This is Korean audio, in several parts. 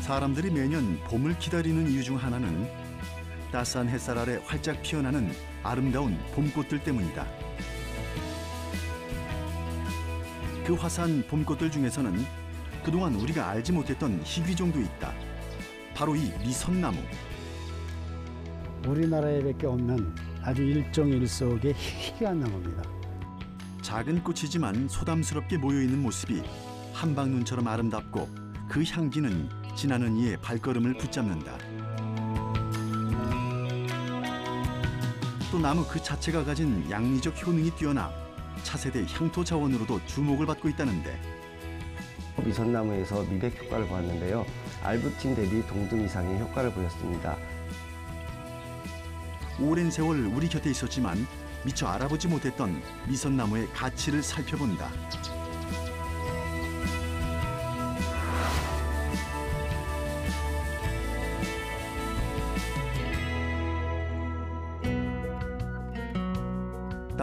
사람들이 매년 봄을 기다리는 이유 중 하나는 따스한 햇살 아래 활짝 피어나는 아름다운 봄꽃들 때문이다. 그 화사한 봄꽃들 중에서는 그동안 우리가 알지 못했던 희귀종도 있다. 바로 이 미선나무. 우리나라에 밖에 없는 아주 일종일속의 희귀한 나무입니다. 작은 꽃이지만 소담스럽게 모여 있는 모습이 한방눈처럼 아름답고 그 향기는 지나는 이의 발걸음을 붙잡는다. 또 나무 그 자체가 가진 양리적 효능이 뛰어나 차세대 향토 자원으로도 주목을 받고 있다는데 미선나무에서 미백 효과를 보았는데요. 알부틴 대비 동등 이상의 효과를 보였습니다. 오랜 세월 우리 곁에 있었지만 미처 알아보지 못했던 미선나무의 가치를 살펴본다.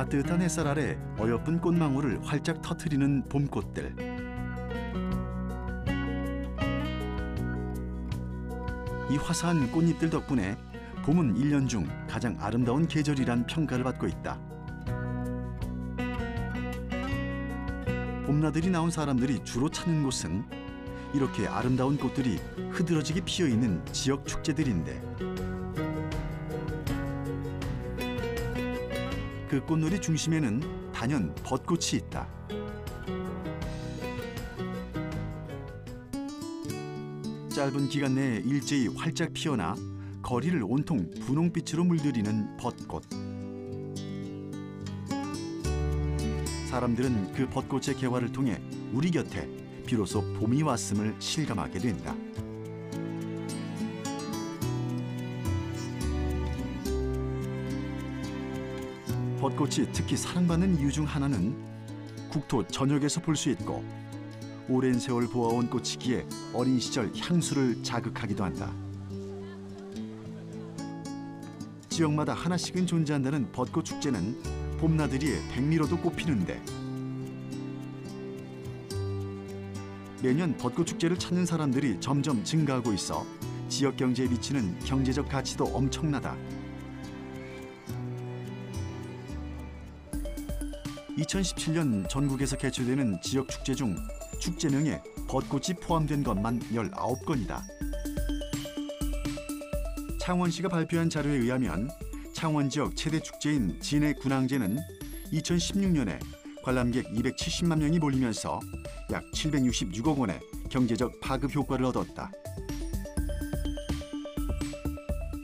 따뜻한 햇살 아래 어여쁜 꽃망울을 활짝 터트리는 봄꽃들. 이 화사한 꽃잎들 덕분에 봄은 일년중 가장 아름다운 계절이란 평가를 받고 있다. 봄나들이 나온 사람들이 주로 찾는 곳은 이렇게 아름다운 꽃들이 흐드러지게 피어 있는 지역 축제들인데 그 꽃놀이 중심에는 단연 벚꽃이 있다. 짧은 기간 내에 일제히 활짝 피어나 거리를 온통 분홍빛으로 물들이는 벚꽃. 사람들은 그 벚꽃의 개화를 통해 우리 곁에 비로소 봄이 왔음을 실감하게 된다. 벚꽃이 특히 사랑받는 이유 중 하나는 국토 전역에서 볼 수 있고 오랜 세월 보아온 꽃이기에 어린 시절 향수를 자극하기도 한다. 지역마다 하나씩은 존재한다는 벚꽃 축제는 봄나들이에 백미로도 꼽히는데 매년 벚꽃 축제를 찾는 사람들이 점점 증가하고 있어 지역 경제에 미치는 경제적 가치도 엄청나다. 2017년 전국에서 개최되는 지역 축제 중 축제명에 벚꽃이 포함된 것만 19건이다. 창원시가 발표한 자료에 의하면 창원 지역 최대 축제인 진해 군항제는 2016년에 관람객 270만 명이 몰리면서 약 766억 원의 경제적 파급 효과를 얻었다.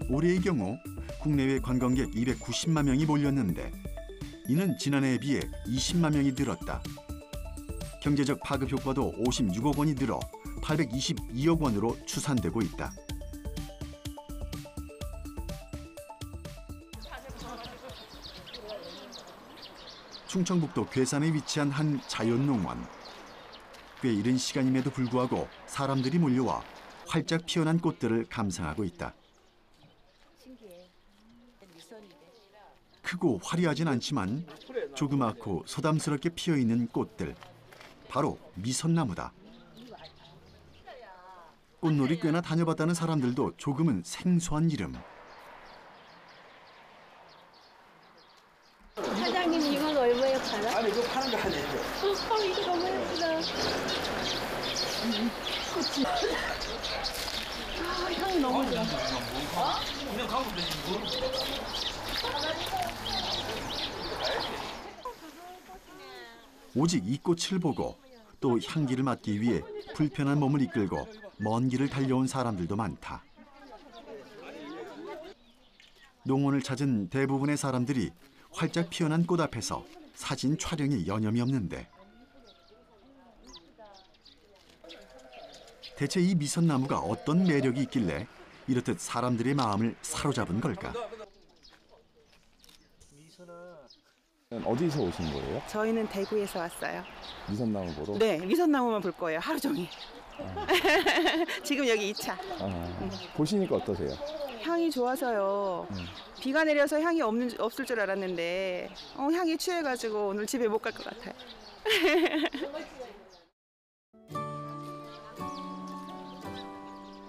올해의 경우 국내외 관광객 290만 명이 몰렸는데 이는 지난해에 비해 20만 명이 늘었다. 경제적 파급 효과도 56억 원이 늘어 822억 원으로 추산되고 있다. 충청북도 괴산에 위치한 한 자연농원. 꽤 이른 시간임에도 불구하고 사람들이 몰려와 활짝 피어난 꽃들을 감상하고 있다. 크고 화려하진 않지만 조그맣고 소담스럽게 피어 있는 꽃들. 바로 미선나무다. 꽃놀이 꽤나 다녀봤다는 사람들도 조금은 생소한 이름. 사장님 이건 얼마에 팔아? 아니 이거 파는 거 아니에요. 어, 이거 너무 예쁘다. 그치. 아, 향이 너무 좋아. 그냥 가면 되지 뭐. 오직 이 꽃을 보고 또 향기를 맡기 위해 불편한 몸을 이끌고 먼 길을 달려온 사람들도 많다. 농원을 찾은 대부분의 사람들이 활짝 피어난 꽃 앞에서 사진 촬영에 여념이 없는데 대체 이 미선나무가 어떤 매력이 있길래 이렇듯 사람들의 마음을 사로잡은 걸까? 어디서 오신 거예요? 저희는 대구에서 왔어요. 미선나무 보러? 네, 미선나무만 볼 거예요. 하루 종일. 지금 여기 2차. 아, 보시니까 어떠세요? 향이 좋아서요. 음. 비가 내려서 향이 없는, 없을 줄 알았는데 어, 향이 취해가지고 오늘 집에 못 갈 것 같아요.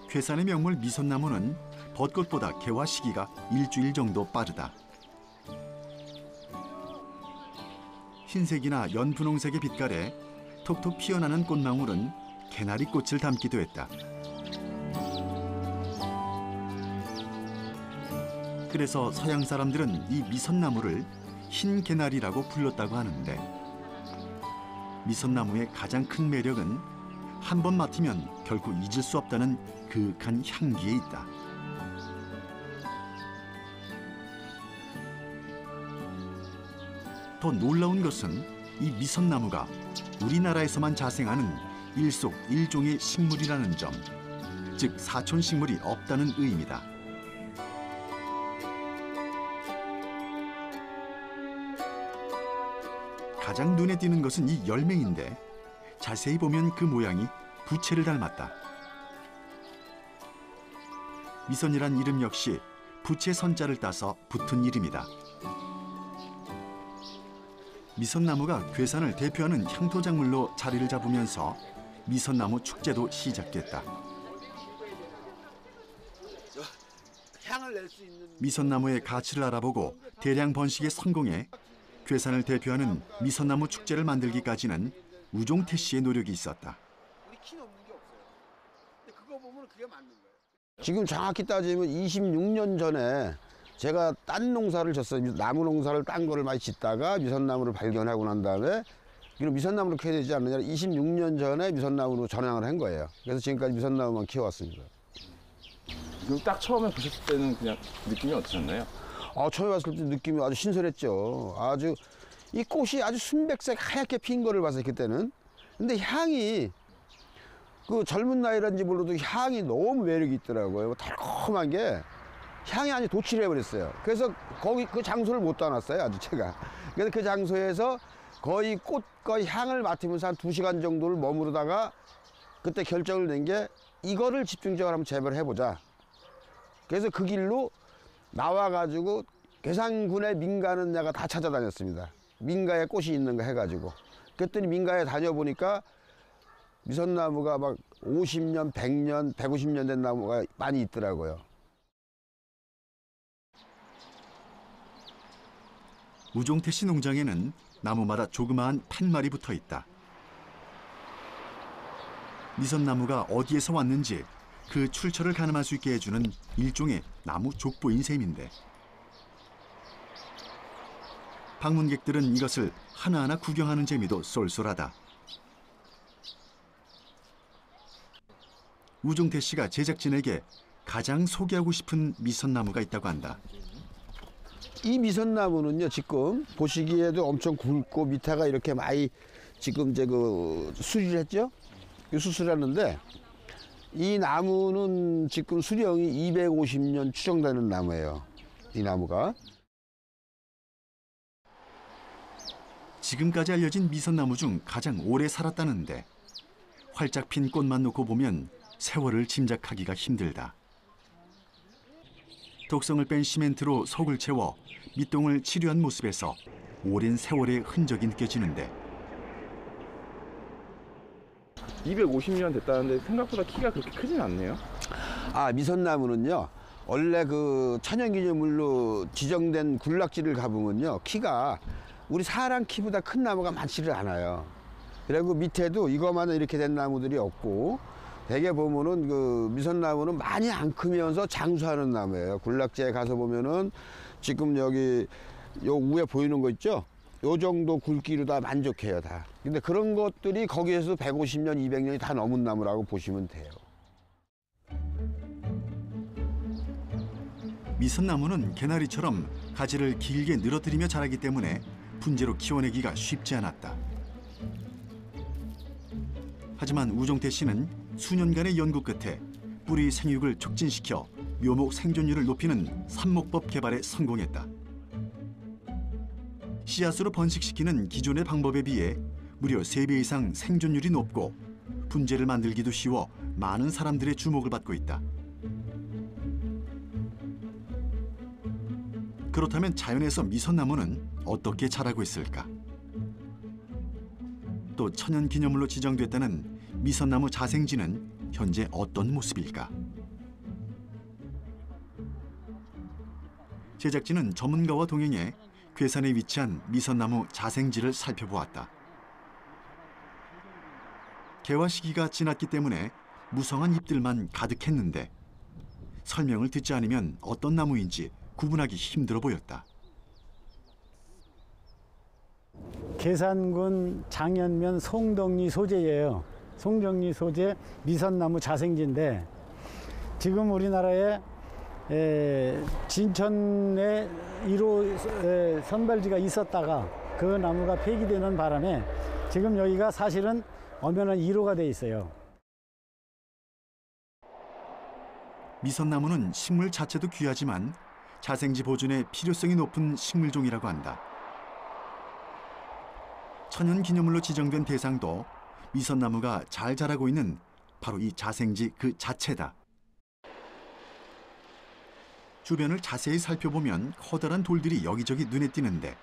괴산의 명물 미선나무는 벚꽃보다 개화 시기가 일주일 정도 빠르다. 흰색이나 연분홍색의 빛깔에 톡톡 피어나는 꽃망울은 개나리 꽃을 담기도 했다. 그래서 서양 사람들은 이 미선나무를 흰 개나리라고 불렀다고 하는데 미선나무의 가장 큰 매력은 한 번 맡으면 결코 잊을 수 없다는 그윽한 향기에 있다. 더 놀라운 것은 이 미선나무가 우리나라에서만 자생하는 일속일종의 식물이라는 점, 즉 사촌 식물이 없다는 의미다. 가장 눈에 띄는 것은 이 열매인데 자세히 보면 그 모양이 부채를 닮았다. 미선이란 이름 역시 부채 선자를 따서 붙은 이름이다. 미선나무가 괴산을 대표하는 향토작물로 자리를 잡으면서 미선나무 축제도 시작됐다. 미선나무의 가치를 알아보고 대량 번식에 성공해 괴산을 대표하는 미선나무 축제를 만들기까지는 우종태 씨의 노력이 있었다. 지금 정확히 따지면 26년 전에 제가 딴 농사를 졌어요. 나무 농사를 딴 거를 많이 짓다가 미선나무를 발견하고 난 다음에 이거 미선나무를 키워야 되지 않느냐. 26년 전에 미선나무로 전향을 한 거예요. 그래서 지금까지 미선나무만 키워왔습니다. 그딱 처음에 보셨을 때는 그냥 느낌이 어떠셨나요? 아, 처음에 왔을 때 느낌이 아주 신선했죠. 아주 이 꽃이 아주 순백색 하얗게 핀 거를 봤어요, 그때는. 근데 향이 그 젊은 나이란지 몰라도 향이 너무 매력이 있더라고요. 달콤한 게 향이 아주 도취를 해버렸어요. 그래서 거기 그 장소를 못 떠났어요, 아주 제가. 그래서 그 장소에서 거의 꽃과 향을 맡으면서 한 두 시간 정도를 머무르다가 그때 결정을 낸 게 이거를 집중적으로 한번 재배를 해보자. 그래서 그 길로 나와가지고 괴산군의 민가는 내가 다 찾아다녔습니다. 민가에 꽃이 있는 거 해가지고. 그랬더니 민가에 다녀보니까 미선나무가 막 50년, 100년, 150년 된 나무가 많이 있더라고요. 우종태 씨 농장에는 나무마다 조그마한 팻말이 붙어 있다. 미선나무가 어디에서 왔는지 그 출처를 가늠할 수 있게 해주는 일종의 나무 족보인 셈인데 방문객들은 이것을 하나하나 구경하는 재미도 쏠쏠하다. 우종태 씨가 제작진에게 가장 소개하고 싶은 미선나무가 있다고 한다. 이 미선나무는요, 지금 보시기에도 엄청 굵고 밑에가 이렇게 많이 지금 이제 그 수리를 했죠? 이 수술하는데 이 나무는 지금 수령이 250년 추정되는 나무예요. 이 나무가. 지금까지 알려진 미선나무 중 가장 오래 살았다는데 활짝 핀 꽃만 놓고 보면 세월을 짐작하기가 힘들다. 독성을 뺀 시멘트로 속을 채워 밑동을 치료한 모습에서 오랜 세월의 흔적이 느껴지는데 250년 됐다는데 생각보다 키가 그렇게 크진 않네요. 아, 미선나무는요, 원래 그 천연기념물로 지정된 군락지를 가보면요, 키가 우리 사람 키보다 큰 나무가 많지를 않아요. 그리고 밑에도 이거만은 이렇게 된 나무들이 없고, 대개 보면은 그 미선나무는 많이 안 크면서 장수하는 나무예요. 군락지에 가서 보면은 지금 여기 요 위에 보이는 거 있죠? 요 정도 굵기로 다 만족해요, 다. 근데 그런 것들이 거기에서 150년, 200년이 다 넘은 나무라고 보시면 돼요. 미선나무는 개나리처럼 가지를 길게 늘어뜨리며 자라기 때문에 분재로 키워내기가 쉽지 않았다. 하지만 우종태 씨는 수년간의 연구 끝에 뿌리 생육을 촉진시켜 묘목 생존율을 높이는 삽목법 개발에 성공했다. 씨앗으로 번식시키는 기존의 방법에 비해 무려 3배 이상 생존율이 높고 분재를 만들기도 쉬워 많은 사람들의 주목을 받고 있다. 그렇다면 자연에서 미선나무는 어떻게 자라고 있을까? 또 천연 기념물로 지정됐다는 미선나무 자생지는 현재 어떤 모습일까? 제작진은 전문가와 동행해 괴산에 위치한 미선나무 자생지를 살펴보았다. 개화 시기가 지났기 때문에 무성한 잎들만 가득했는데 설명을 듣지 않으면 어떤 나무인지 구분하기 힘들어 보였다. 계산군 장현면 송덕리 소재예요. 송덕리 소재 미선나무 자생지인데 지금 우리나라에 에, 진천에 1호 에, 선발지가 있었다가 그 나무가 폐기되는 바람에 지금 여기가 사실은 엄연한 1호가 돼 있어요. 미선나무는 식물 자체도 귀하지만 자생지 보존에 필요성이 높은 식물종이라고 한다. 천연 기념물로 지정된 대상도 미선나무가 잘 자라고 있는 바로 이 자생지 그 자체다. 주변을 자세히 살펴보면 커다란 돌들이 여기저기 눈에 띄는데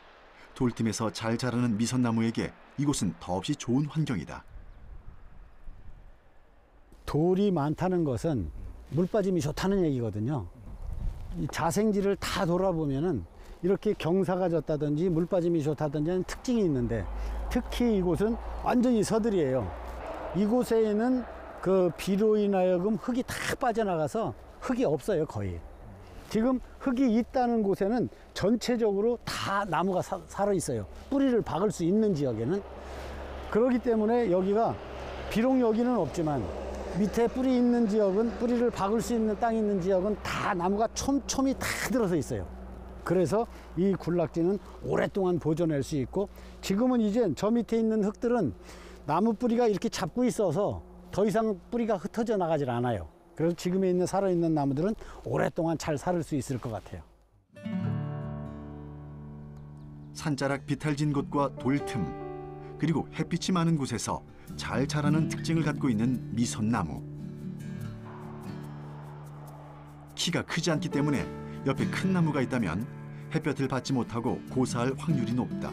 돌틈에서 잘 자라는 미선나무에게 이곳은 더없이 좋은 환경이다. 돌이 많다는 것은 물 빠짐이 좋다는 얘기거든요. 이 자생지를 다 돌아보면은 이렇게 경사가 졌다든지 물 빠짐이 좋다든지 하는 특징이 있는데 특히 이곳은 완전히 서들이에요. 이곳에는 그 비로 인하여금 흙이 다 빠져나가서 흙이 없어요 거의. 지금 흙이 있다는 곳에는 전체적으로 다 나무가 사- 살아 있어요. 뿌리를 박을 수 있는 지역에는 그렇기 때문에 여기가 비록 여기는 없지만 밑에 뿌리 있는 지역은 뿌리를 박을 수 있는 땅이 있는 지역은 다 나무가 촘촘히 다 들어서 있어요. 그래서 이 군락지는 오랫동안 보존할 수 있고 지금은 이제 저 밑에 있는 흙들은 나무 뿌리가 이렇게 잡고 있어서 더 이상 뿌리가 흩어져 나가질 않아요. 그래서 지금에 있는 살아있는 나무들은 오랫동안 잘 살을 수 있을 것 같아요. 산자락 비탈진 곳과 돌틈 그리고 햇빛이 많은 곳에서 잘 자라는 특징을 갖고 있는 미선나무. 키가 크지 않기 때문에 옆에 큰 나무가 있다면 햇볕을 받지 못하고 고사할 확률이 높다.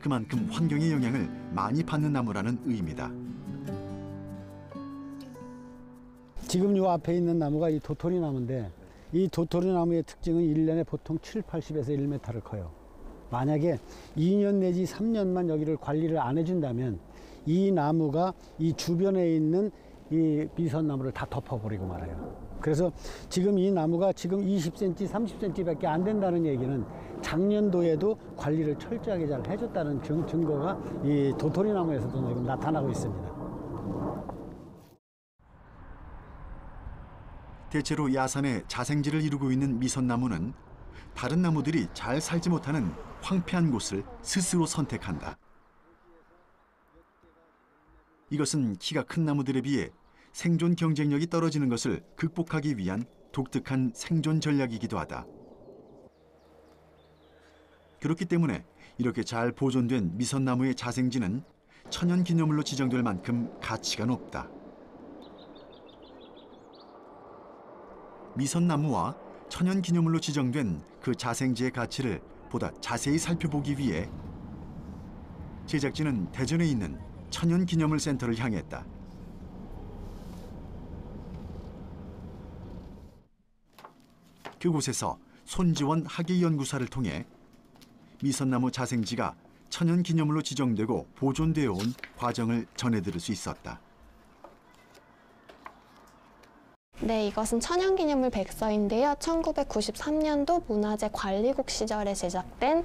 그만큼 환경의 영향을 많이 받는 나무라는 의미다. 지금 요 앞에 있는 나무가 이 도토리 나무인데 이 도토리 나무의 특징은 일년에 보통 7, 80에서 1m를 커요. 만약에 2년 내지 3년만 여기를 관리를 안 해준다면 이 나무가 이 주변에 있는 이 미선나무를 다 덮어버리고 말아요. 그래서 지금 이 나무가 지금 20cm, 30cm밖에 안 된다는 얘기는 작년도에도 관리를 철저하게 잘 해줬다는 증, 증거가 이 도토리 나무에서도 지금 나타나고 있습니다. 대체로 야산에 자생지를 이루고 있는 미선나무는 다른 나무들이 잘 살지 못하는 황폐한 곳을 스스로 선택한다. 이것은 키가 큰 나무들에 비해 생존 경쟁력이 떨어지는 것을 극복하기 위한 독특한 생존 전략이기도 하다. 그렇기 때문에 이렇게 잘 보존된 미선나무의 자생지는 천연 기념물로 지정될 만큼 가치가 높다. 미선나무와 천연 기념물로 지정된 그 자생지의 가치를 보다 자세히 살펴보기 위해 제작진은 대전에 있는 천연 기념물 센터를 향했다. 그곳에서 손지원 학예연구사를 통해 미선나무 자생지가 천연 기념물로 지정되고 보존되어 온 과정을 전해들을 수 있었다. 네, 이것은 천연기념물 백서인데요. 1993년도 문화재 관리국 시절에 제작된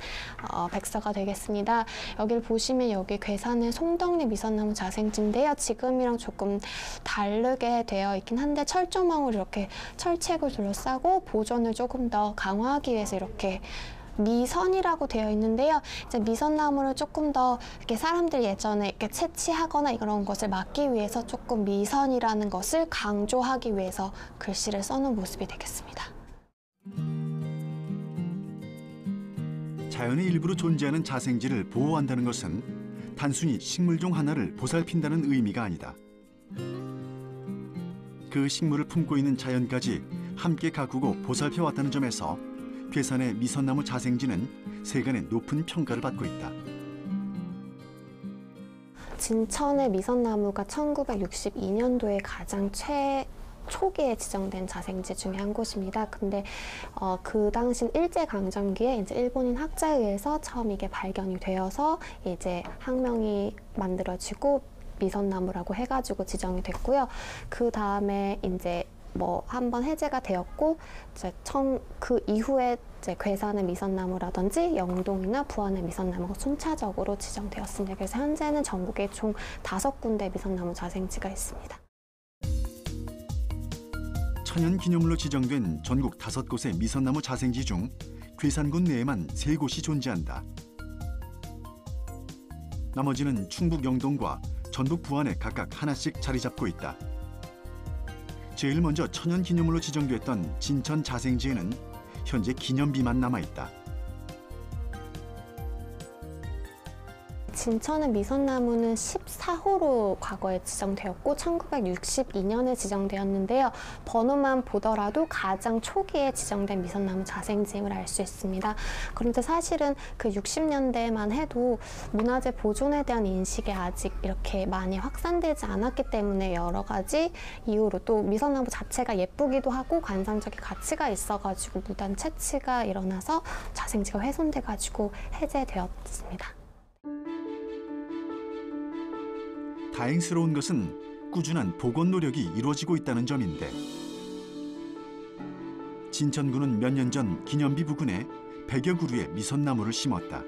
어, 백서가 되겠습니다. 여기를 보시면 여기 괴산의 송덕리 미선나무 자생지인데요. 지금이랑 조금 다르게 되어 있긴 한데 철조망으로 이렇게 철책을 둘러싸고 보존을 조금 더 강화하기 위해서 이렇게 미선이라고 되어 있는데요. 이제 미선나무를 조금 더 이렇게 사람들이 예전에 이렇게 채취하거나 이런 것을 막기 위해서 조금 미선이라는 것을 강조하기 위해서 글씨를 써놓은 모습이 되겠습니다. 자연의 일부로 존재하는 자생지를 보호한다는 것은 단순히 식물 종 하나를 보살핀다는 의미가 아니다. 그 식물을 품고 있는 자연까지 함께 가꾸고 보살펴 왔다는 점에서 괴산의 미선나무 자생지는 세간의 높은 평가를 받고 있다. 진천의 미선나무가 1962년도에 가장 최 초기에 지정된 자생지 중에 한 곳입니다. 근데 어, 그 당시 일제 강점기에 이제 일본인 학자에 의해서 처음 이게 발견이 되어서 이제 학명이 만들어지고 미선나무라고 해가지고 지정이 됐고요. 그 다음에 이제 뭐 한 번 해제가 되었고 이제 청, 그 이후에 이제 괴산의 미선나무라든지 영동이나 부안의 미선나무가 순차적으로 지정되었습니다. 그래서 현재는 전국에 총 다섯 군데 미선나무 자생지가 있습니다. 천연 기념물로 지정된 전국 다섯 곳의 미선나무 자생지 중 괴산군 내에만 세 곳이 존재한다. 나머지는 충북 영동과 전북 부안에 각각 하나씩 자리 잡고 있다. 제일 먼저 천연 기념물로 지정됐던 진천 자생지에는 현재 기념비만 남아 있다. 진천의 미선나무는 14호로 과거에 지정되었고 1962년에 지정되었는데요. 번호만 보더라도 가장 초기에 지정된 미선나무 자생지임을 알 수 있습니다. 그런데 사실은 그 60년대만 해도 문화재 보존에 대한 인식이 아직 이렇게 많이 확산되지 않았기 때문에 여러 가지 이유로 또 미선나무 자체가 예쁘기도 하고 관상적인 가치가 있어가지고 무단 채취가 일어나서 자생지가 훼손돼가지고 해제되었습니다. 다행스러운 것은 꾸준한 복원 노력이 이루어지고 있다는 점인데 진천군은 몇 년 전 기념비 부근에 100여 그루의 미선나무를 심었다.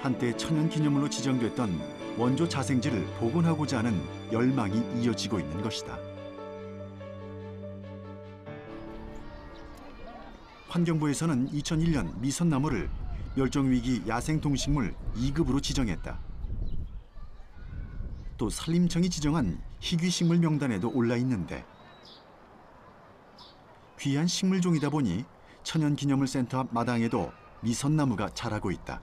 한때 천연 기념물로 지정됐던 원조 자생지를 복원하고자 하는 열망이 이어지고 있는 것이다. 환경부에서는 2001년 미선나무를 멸종위기 야생동식물 2급으로 지정했다. 또 산림청이 지정한 희귀식물 명단에도 올라 있는데 귀한 식물종이다 보니 천연기념물센터 앞 마당에도 미선나무가 자라고 있다.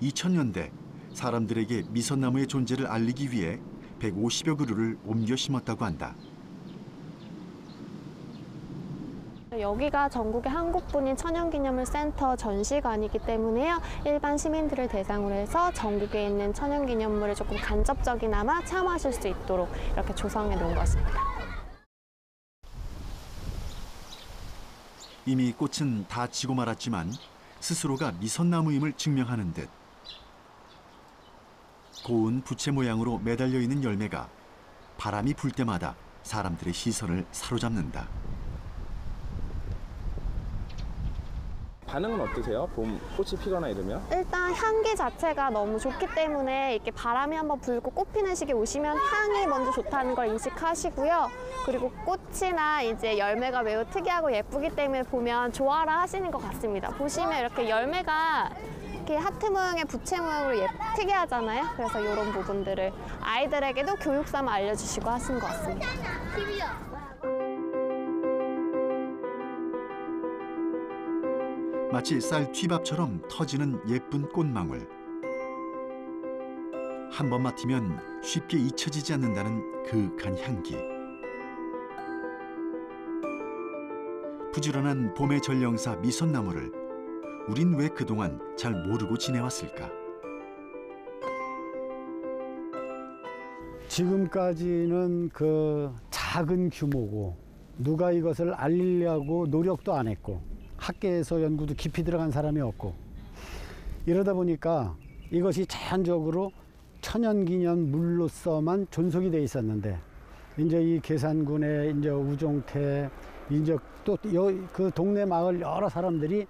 2000년대 사람들에게 미선나무의 존재를 알리기 위해 150여 그루를 옮겨 심었다고 한다. 여기가 전국의 한 곳뿐인 천연기념물센터 전시관이기 때문에요. 일반 시민들을 대상으로 해서 전국에 있는 천연기념물을 조금 간접적이나마 체험하실 수 있도록 이렇게 조성해 놓은 것입니다. 이미 꽃은 다 지고 말았지만 스스로가 미선나무임을 증명하는 듯 고운 부채 모양으로 매달려 있는 열매가 바람이 불 때마다 사람들의 시선을 사로잡는다. 반응은 어떠세요? 봄 꽃이 피거나 이러면? 일단 향기 자체가 너무 좋기 때문에 이렇게 바람이 한번 불고 꽃 피는 시기에 오시면 향이 먼저 좋다는 걸 인식하시고요. 그리고 꽃이나 이제 열매가 매우 특이하고 예쁘기 때문에 보면 좋아라 하시는 것 같습니다. 보시면 이렇게 열매가 이렇게 하트 모양의 부채 모양으로 예, 특이하잖아요. 그래서 이런 부분들을 아이들에게도 교육 삼아 알려주시고 하신 것 같습니다. 마치 쌀 튀밥처럼 터지는 예쁜 꽃망울. 한 번 맡으면 쉽게 잊혀지지 않는다는 그윽한 향기. 부지런한 봄의 전령사 미선나무를 우린 왜 그동안 잘 모르고 지내왔을까? 지금까지는 그 작은 규모고 누가 이것을 알리려고 노력도 안 했고 학계에서 연구도 깊이 들어간 사람이 없고 이러다 보니까 이것이 자연적으로 천연기념 물로서만 존속이 돼 있었는데 이제 이 계산군의 이제 우종태 이제 또 그 동네 마을 여러 사람들이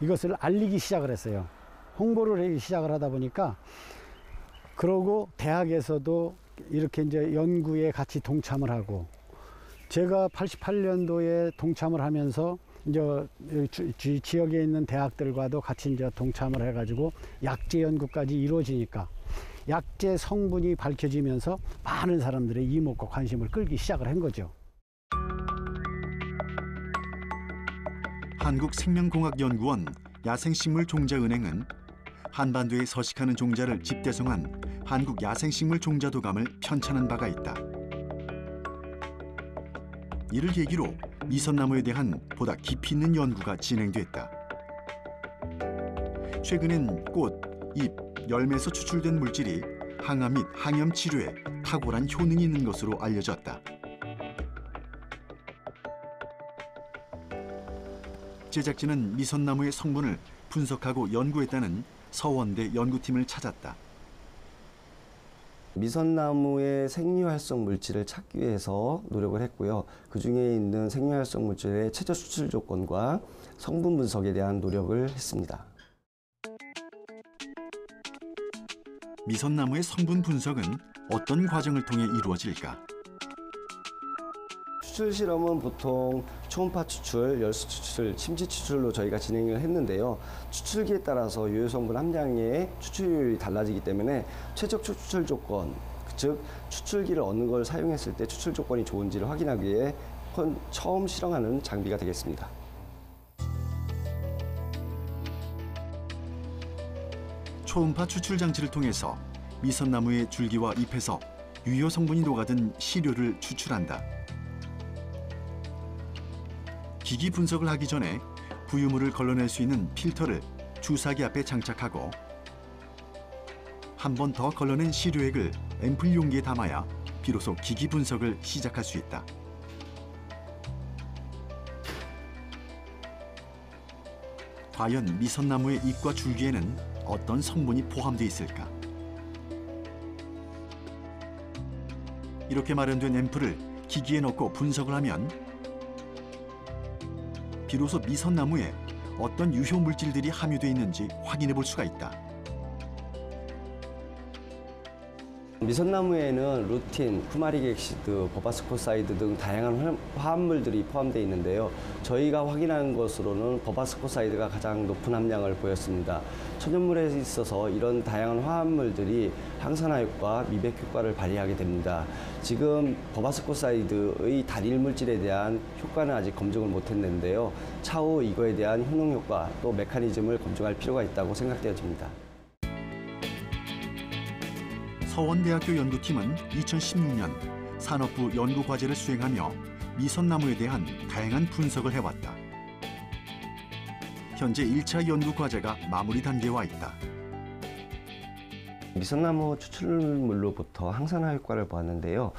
이것을 알리기 시작을 했어요. 홍보를 하기 시작을 하다 보니까 그러고 대학에서도 이렇게 이제 연구에 같이 동참을 하고 제가 88년도에 동참을 하면서 이제 주- 주- 지역에 있는 대학들과도 같이 이제 동참을 해가지고 약재 연구까지 이루어지니까 약재 성분이 밝혀지면서 많은 사람들의 이목과 관심을 끌기 시작을 한 거죠. 한국생명공학연구원 야생식물종자은행은 한반도에 서식하는 종자를 집대성한 한국야생식물종자도감을 편찬한 바가 있다. 이를 계기로 미선나무에 대한 보다 깊이 있는 연구가 진행됐다. 최근엔 꽃, 잎, 열매에서 추출된 물질이 항암 및 항염 치료에 탁월한 효능이 있는 것으로 알려졌다. 제작진은 미선나무의 성분을 분석하고 연구했다는 서원대 연구팀을 찾았다. 미선나무의 생리활성 물질을 찾기 위해서 노력을 했고요. 그 중에 있는 생리활성 물질의 최저 수출 조건과 성분 분석에 대한 노력을 했습니다. 미선나무의 성분 분석은 어떤 과정을 통해 이루어질까? 추출 실험은 보통 초음파 추출, 열수 추출, 침지 추출로 저희가 진행을 했는데요. 추출기에 따라서 유효 성분 함량의 추출율이 달라지기 때문에 최적 추출 조건, 즉 추출기를 어느 걸 사용했을 때 추출 조건이 좋은지를 확인하기 위해 현- 처음 실험하는 장비가 되겠습니다. 초음파 추출 장치를 통해서 미선나무의 줄기와 잎에서 유효 성분이 녹아든 시료를 추출한다. 기기 분석을 하기 전에 부유물을 걸러낼 수 있는 필터를 주사기 앞에 장착하고 한 번 더 걸러낸 시료액을 앰플 용기에 담아야 비로소 기기 분석을 시작할 수 있다. 과연 미선나무의 잎과 줄기에는 어떤 성분이 포함되어 있을까? 이렇게 마련된 앰플을 기기에 넣고 분석을 하면 비로소 미선나무에 어떤 유효 물질들이 함유되어 있는지 확인해 볼 수가 있다. 미선나무에는 루틴, coumaric acid, verbascoside 등 다양한 화- 화합물들이 포함되어 있는데요. 저희가 확인한 것으로는 verbascoside가 가장 높은 함량을 보였습니다. 천연물에 있어서 이런 다양한 화합물들이 항산화 효과, 미백 효과를 발휘하게 됩니다. 지금 verbascoside의 단일 물질에 대한 효과는 아직 검증을 못했는데요. 차후 이거에 대한 효능 효과 또 메커니즘을 검증할 필요가 있다고 생각되어집니다. 서원대학교 연구팀은 2016년 산업부 연구 과제를 수행하며 미선나무에 대한 다양한 분석을 해왔다. 현재 1차 연구 과제가 마무리 단계에 와 있다. 미선나무 추출물로부터 항산화 효과를 보았는데요.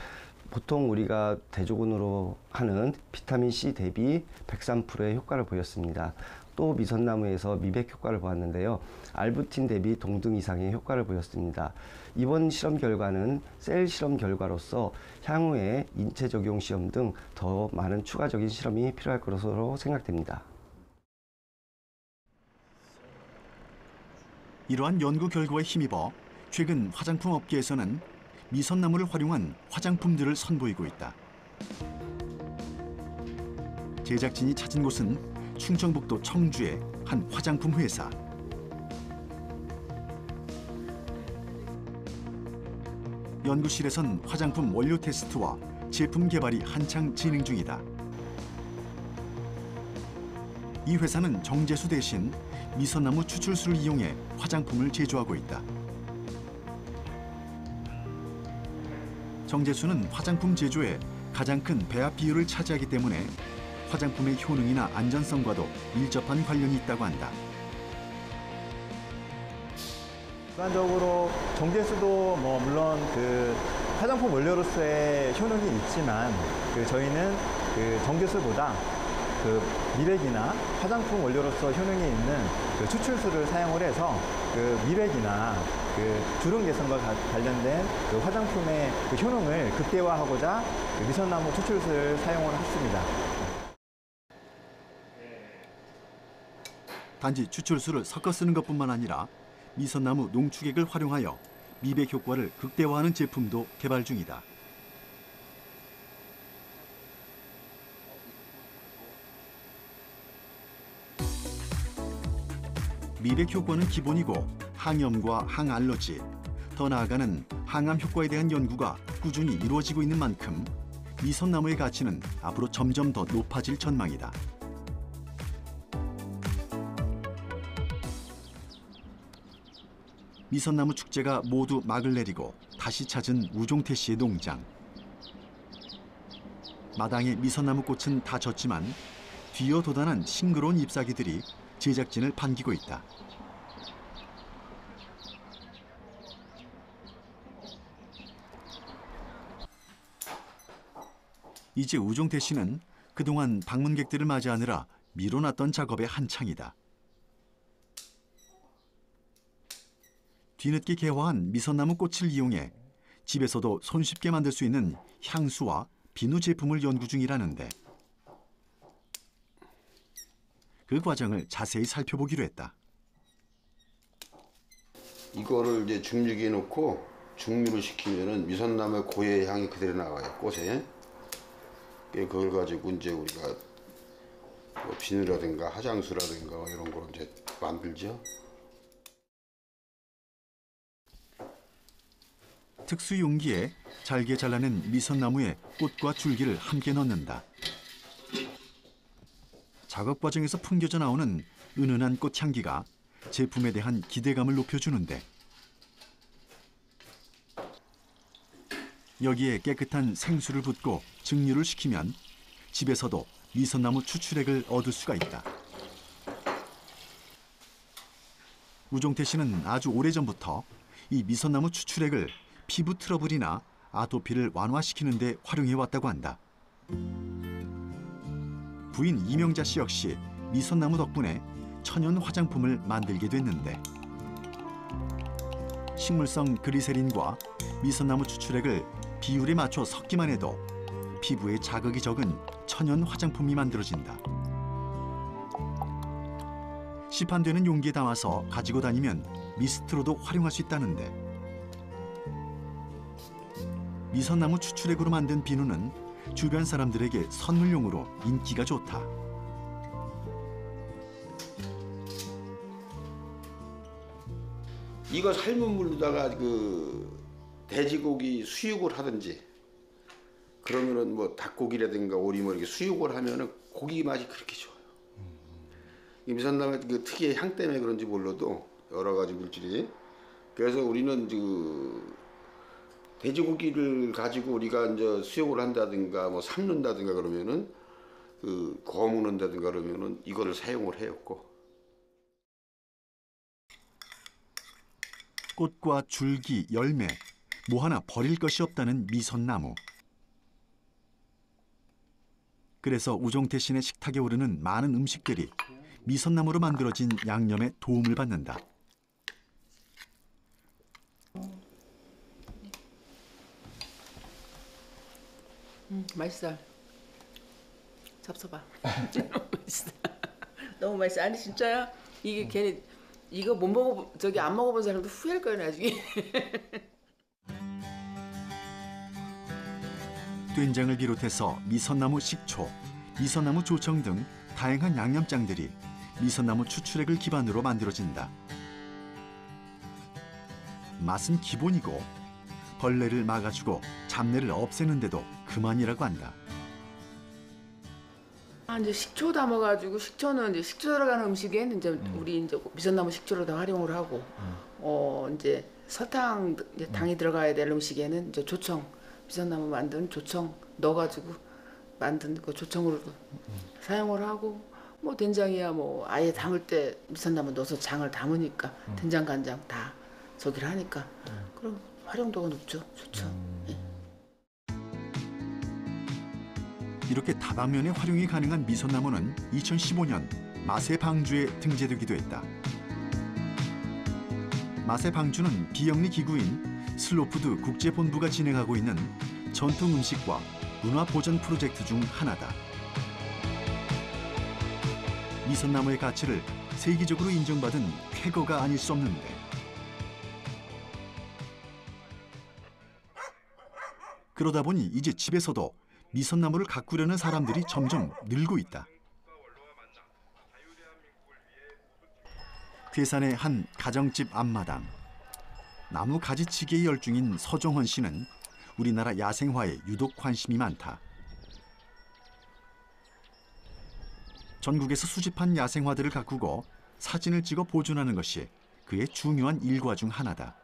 보통 우리가 대조군으로 하는 비타민 C 대비 103%의 효과를 보였습니다. 또 미선나무에서 미백 효과를 보았는데요. 알부틴 대비 동등 이상의 효과를 보였습니다. 이번 실험 결과는 셀 실험 결과로서 향후에 인체 적용 시험 등 더 많은 추가적인 실험이 필요할 것으로 생각됩니다. 이러한 연구 결과에 힘입어 최근 화장품 업계에서는 미선나무를 활용한 화장품들을 선보이고 있다. 제작진이 찾은 곳은 충청북도 청주의 한 화장품 회사. 연구실에선 화장품 원료 테스트와 제품 개발이 한창 진행 중이다. 이 회사는 정제수 대신 미선나무 추출수를 이용해 화장품을 제조하고 있다. 정제수는 화장품 제조에 가장 큰 배합 비율을 차지하기 때문에 화장품의 효능이나 안전성과도 밀접한 관련이 있다고 한다. 일반적으로 정제수도 뭐 물론 그 화장품 원료로서의 효능이 있지만 그 저희는 그 정제수보다 그 미백이나 화장품 원료로서 효능이 있는 그 추출수를 사용을 해서 그 미백이나 그 주름 개선과 가- 관련된 그 화장품의 그 효능을 극대화하고자 그 미선나무 추출수를 사용을 했습니다. 단지 추출수를 섞어 쓰는 것뿐만 아니라 미선나무 농축액을 활용하여 미백 효과를 극대화하는 제품도 개발 중이다. 미백 효과는 기본이고 항염과 항알러지, 더 나아가는 항암 효과에 대한 연구가 꾸준히 이루어지고 있는 만큼 미선나무의 가치는 앞으로 점점 더 높아질 전망이다. 미선나무 축제가 모두 막을 내리고 다시 찾은 우종태 씨의 농장. 마당에 미선나무 꽃은 다 졌지만 뒤어 도단한 싱그러운 잎사귀들이 제작진을 반기고 있다. 이제 우종태 씨는 그동안 방문객들을 맞이하느라 미뤄놨던 작업의 한창이다. 뒤늦게 개화한 미선나무 꽃을 이용해 집에서도 손쉽게 만들 수 있는 향수와 비누 제품을 연구 중이라는데 그 과정을 자세히 살펴보기로 했다. 이거를 이제 중육에 넣고 중류를 시키면은 미선나무의 고유의 향이 그대로 나와요 꽃에. 그 그걸 가지고 이제 우리가 뭐 비누라든가 화장수라든가 뭐 이런 걸 이제 만들죠. 특수 용기에 잘게 잘라낸 미선나무에 꽃과 줄기를 함께 넣는다. 작업 과정에서 풍겨져 나오는 은은한 꽃 향기가 제품에 대한 기대감을 높여주는데 여기에 깨끗한 생수를 붓고 증류를 시키면 집에서도 미선나무 추출액을 얻을 수가 있다. 우종태 씨는 아주 오래전부터 이 미선나무 추출액을 피부 트러블이나 아토피를 완화시키는 데 활용해 왔다고 한다. 부인 이명자 씨 역시 미선나무 덕분에 천연 화장품을 만들게 됐는데 식물성 그리세린과 미선나무 추출액을 비율에 맞춰 섞기만 해도 피부에 자극이 적은 천연 화장품이 만들어진다. 시판되는 용기에 담아서 가지고 다니면 미스트로도 활용할 수 있다는데 미선나무 추출액으로 만든 비누는 주변 사람들에게 선물용으로 인기가 좋다. 이거 삶은 물로다가 그 돼지고기 수육을 하든지 그러면은 뭐 닭고기라든가 오리 뭐 이렇게 수육을 하면은 고기 맛이 그렇게 좋아요. 이 미선나무 그 특유의 향 때문에 그런지 몰라도 여러 가지 물질이 그래서 우리는 그 돼지고기를 가지고 우리가 이제 수육을 한다든가 뭐 삶는다든가 그러면은 그 거무는다든가 그러면은 이거를 사용을 해였고 꽃과 줄기, 열매 뭐 하나 버릴 것이 없다는 미선나무. 그래서 우종태 씨네 식탁에 오르는 많은 음식들이 미선나무로 만들어진 양념에 도움을 받는다. 음, 맛있어. 잡숴봐. 맛있어. 너무 맛있어. 아니 진짜야. 이게 괜히 이거 못 먹어 저기 안 먹어본 사람도 후회할 거야 나중에. 된장을 비롯해서 미선나무 식초, 미선나무 조청 등 다양한 양념장들이 미선나무 추출액을 기반으로 만들어진다. 맛은 기본이고 벌레를 막아주고 잡내를 없애는데도 그만이라고 한다. 아 이제 식초 담아가지고 식초는 이제 식초 들어가는 음식엔 이제 우리 이제 미선나무 식초로 다 활용을 하고 어 이제 설탕 이제 당이 들어가야 될 음식에는 이제 조청 미선나무 만든 조청 넣어가지고 만든 그 조청으로 사용을 하고 뭐 된장이야 뭐 아예 담을 때 미선나무 넣어서 장을 담으니까 된장 간장 다 저기를 하니까 그럼 활용도가 높죠 좋죠. 이렇게 다방면에 활용이 가능한 미선나무는 2015년 맛의 방주에 등재되기도 했다. 맛의 방주는 비영리 기구인 슬로푸드 국제본부가 진행하고 있는 전통 음식과 문화 보전 프로젝트 중 하나다. 미선나무의 가치를 세계적으로 인정받은 쾌거가 아닐 수 없는데 그러다 보니 이제 집에서도 미선나무를 가꾸려는 사람들이 점점 늘고 있다. 괴산의 한 가정집 앞마당. 나무 가지치기에 열중인 서종헌 씨는 우리나라 야생화에 유독 관심이 많다. 전국에서 수집한 야생화들을 가꾸고 사진을 찍어 보존하는 것이 그의 중요한 일과 중 하나다.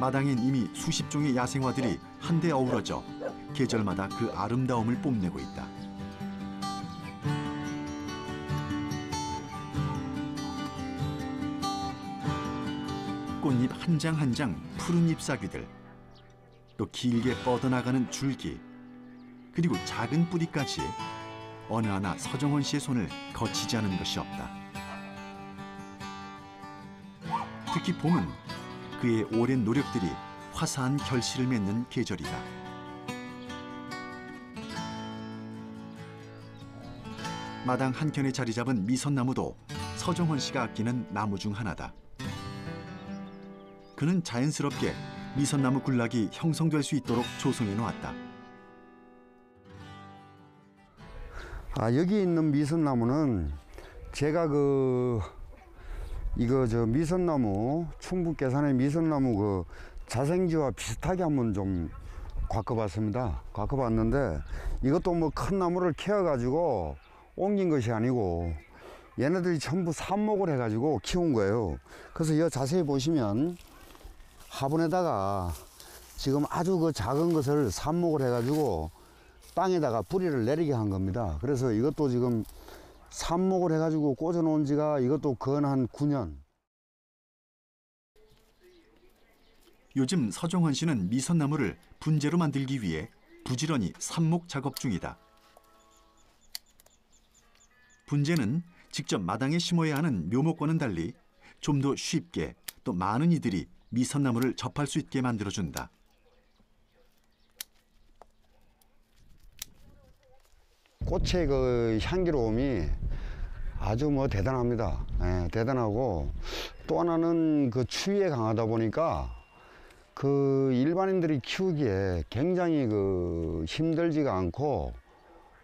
마당엔 이미 수십 종의 야생화들이 한데 어우러져 계절마다 그 아름다움을 뽐내고 있다. 꽃잎 한 장 한 장 푸른 잎사귀들. 또 길게 뻗어나가는 줄기 그리고 작은 뿌리까지 어느 하나 서정원 씨의 손을 거치지 않은 것이 없다. 특히 봄은 그의 오랜 노력들이 화사한 결실을 맺는 계절이다. 마당 한켠에 자리 잡은 미선나무도 서정원 씨가 아끼는 나무 중 하나다. 그는 자연스럽게 미선나무 군락이 형성될 수 있도록 조성해 놓았다. 아, 여기 있는 미선나무는 제가 그 이거 저 미선나무 충북 계산의 미선나무 그 자생지와 비슷하게 한번 좀 곽어봤습니다. 곽어봤는데 이것도 뭐 큰 나무를 키워가지고 옮긴 것이 아니고 얘네들이 전부 삽목을 해가지고 키운 거예요. 그래서 이 자세히 보시면 화분에다가 지금 아주 그 작은 것을 삽목을 해가지고 땅에다가 뿌리를 내리게 한 겁니다. 그래서 이것도 지금 삽목을 해가지고 꽂아 놓은 지가 이것도 건 한 9년. 요즘 서정원 씨는 미선나무를 분재로 만들기 위해 부지런히 삽목 작업 중이다. 분재는 직접 마당에 심어야 하는 묘목과는 달리 좀 더 쉽게 또 많은 이들이 미선나무를 접할 수 있게 만들어준다. 꽃의 그 향기로움이 아주 뭐 대단합니다. 예, 대단하고 또 하나는 그 추위에 강하다 보니까 그 일반인들이 키우기에 굉장히 그 힘들지가 않고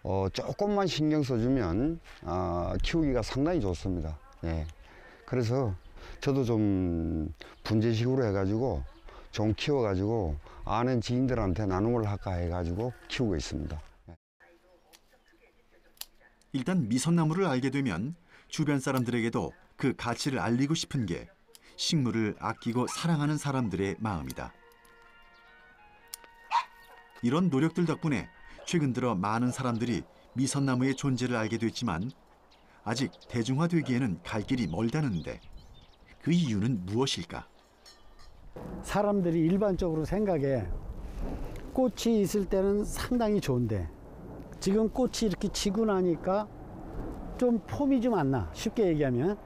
어, 조금만 신경 써주면 아, 키우기가 상당히 좋습니다. 예. 그래서 저도 좀 분재식으로 해가지고 좀 키워가지고 아는 지인들한테 나눔을 할까 해가지고 키우고 있습니다. 일단 미선나무를 알게 되면 주변 사람들에게도 그 가치를 알리고 싶은 게 식물을 아끼고 사랑하는 사람들의 마음이다. 이런 노력들 덕분에 최근 들어 많은 사람들이 미선나무의 존재를 알게 됐지만 아직 대중화되기에는 갈 길이 멀다는데 그 이유는 무엇일까? 사람들이 일반적으로 생각에 꽃이 있을 때는 상당히 좋은데 지금 꽃이 이렇게 지고 나니까 좀 폼이 좀 안 나. 쉽게 얘기하면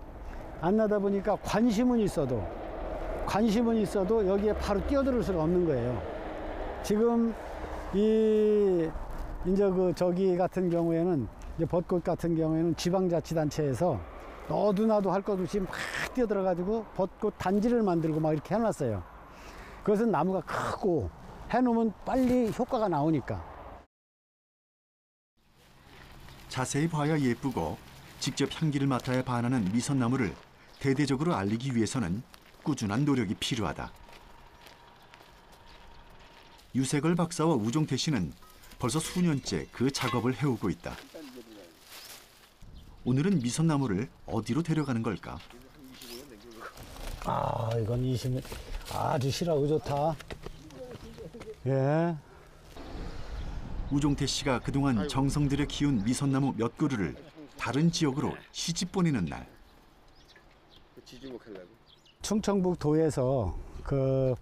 안 나다 보니까 관심은 있어도 관심은 있어도 여기에 바로 뛰어들 수가 없는 거예요. 지금 이 이제 그 저기 같은 경우에는 이제 벚꽃 같은 경우에는 지방자치단체에서 너도 나도 할 것 없이 막 뛰어들어 가지고 벚꽃 단지를 만들고 막 이렇게 해놨어요. 그것은 나무가 크고 해놓으면 빨리 효과가 나오니까. 자세히 봐야 예쁘고 직접 향기를 맡아야 반하는 미선나무를 대대적으로 알리기 위해서는 꾸준한 노력이 필요하다. 유세걸 박사와 우종태 씨는 벌써 수년째 그 작업을 해오고 있다. 오늘은 미선나무를 어디로 데려가는 걸까? 아, 이건 20년 아주 실하고 좋다. 예. 우종태 씨가 그동안 정성 들여 키운 미선나무 몇 그루를 다른 지역으로 시집 보내는 날. 충청북 도에서 그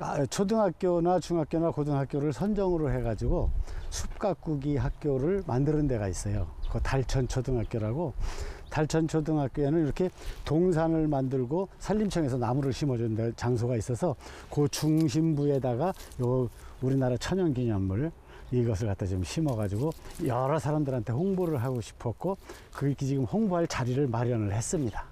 아, 초등학교나 중학교나 고등학교를 선정으로 해가지고 숲 가꾸기 학교를 만드는 데가 있어요. 그 달천 초등학교라고. 달천 초등학교에는 이렇게 동산을 만들고 산림청에서 나무를 심어준 데 장소가 있어서 그 중심부에다가 요 우리나라 천연기념물 이것을 갖다 좀 심어가지고 여러 사람들한테 홍보를 하고 싶었고 그게 지금 홍보할 자리를 마련을 했습니다.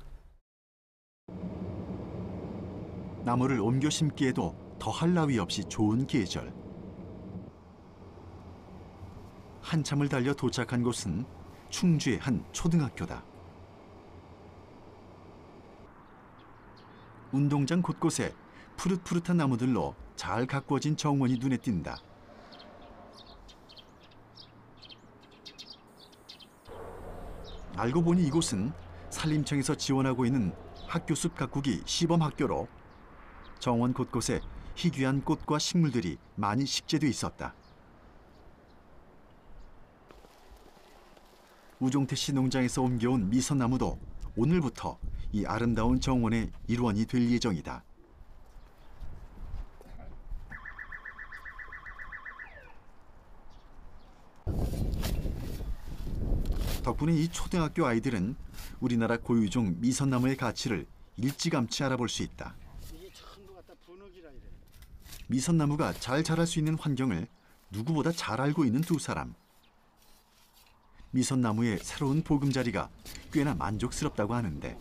나무를 옮겨 심기에도 더할 나위 없이 좋은 계절. 한참을 달려 도착한 곳은 충주의 한 초등학교다. 운동장 곳곳에 푸릇푸릇한 나무들로 잘 가꾸어진 정원이 눈에 띈다. 알고 보니 이곳은 산림청에서 지원하고 있는 학교 숲 가꾸기 시범 학교로 정원 곳곳에 희귀한 꽃과 식물들이 많이 식재돼 있었다. 우종태 씨 농장에서 옮겨온 미선나무도 오늘부터 이 아름다운 정원의 일원이 될 예정이다. 덕분에 이 초등학교 아이들은 우리나라 고유종 미선나무의 가치를 일찌감치 알아볼 수 있다. 이게 전부 갖다 분흙이라 이래. 미선나무가 잘 자랄 수 있는 환경을 누구보다 잘 알고 있는 두 사람. 미선나무의 새로운 보금자리가 꽤나 만족스럽다고 하는데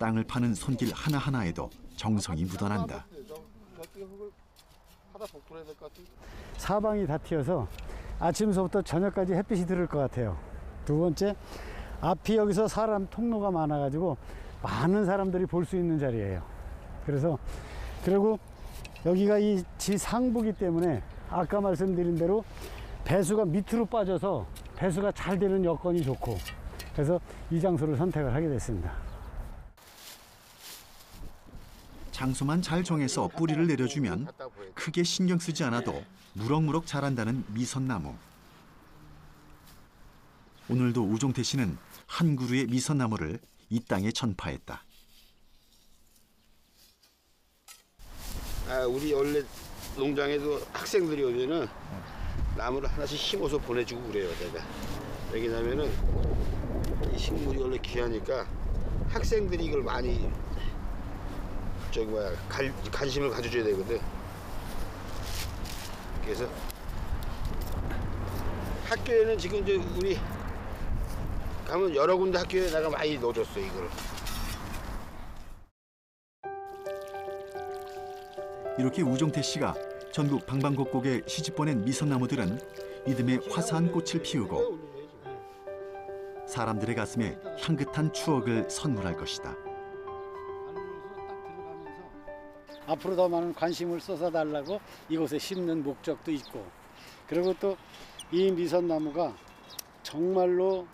땅을 파는 손길 하나하나에도 정성이 묻어난다. 사방이 다 튀어서 아침서부터 저녁까지 햇빛이 들을 것 같아요. 두 번째, 앞이 여기서 사람 통로가 많아 가지고 많은 사람들이 볼 수 있는 자리예요. 그래서 그리고 여기가 이 지상부기 때문에 아까 말씀드린 대로 배수가 밑으로 빠져서 배수가 잘 되는 여건이 좋고 그래서 이 장소를 선택을 하게 됐습니다. 장소만 잘 정해서 뿌리를 내려주면 크게 신경 쓰지 않아도 무럭무럭 자란다는 미선나무. 오늘도 우종태 씨는 한 그루의 미선나무를 이 땅에 전파했다. 아, 우리 원래 농장에도 학생들이 오면은 나무를 하나씩 심어서 보내주고 그래요, 내가. 왜냐면은 이 식물이 원래 귀하니까 학생들이 이걸 많이 저기 뭐야 갈- 관심을 가져줘야 되거든. 그래서 학교에는 지금 이제 우리 가면 여러 군데 학교에 내가 많이 넣어줬어 이거를. 이렇게 우종태 씨가 전국 방방곡곡에 시집 보낸 미선나무들은 이듬해 화사한 꽃을 피우고 사람들의 가슴에 향긋한 추억을 선물할 것이다. 앞으로 더 많은 관심을 쏟아달라고 이곳에 심는 목적도 있고 그리고 또 이 미선나무가 정말로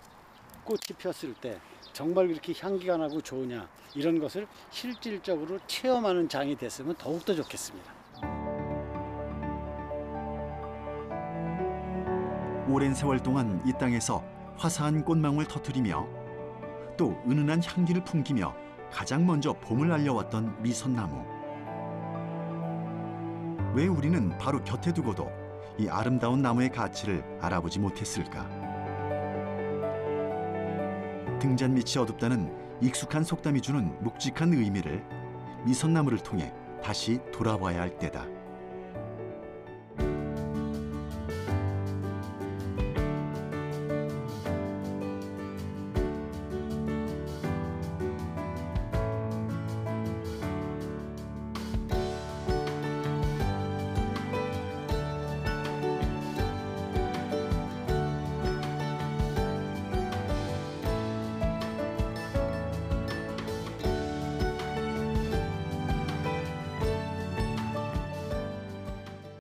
꽃이 폈을 때 정말 그렇게 향기가 나고 좋으냐 이런 것을 실질적으로 체험하는 장이 됐으면 더욱더 좋겠습니다. 오랜 세월 동안 이 땅에서 화사한 꽃망울 터뜨리며 또 은은한 향기를 풍기며 가장 먼저 봄을 알려왔던 미선나무. 왜 우리는 바로 곁에 두고도 이 아름다운 나무의 가치를 알아보지 못했을까? 등잔 밑이 어둡다는 익숙한 속담이 주는 묵직한 의미를 미선나무를 통해 다시 돌아봐야 할 때다.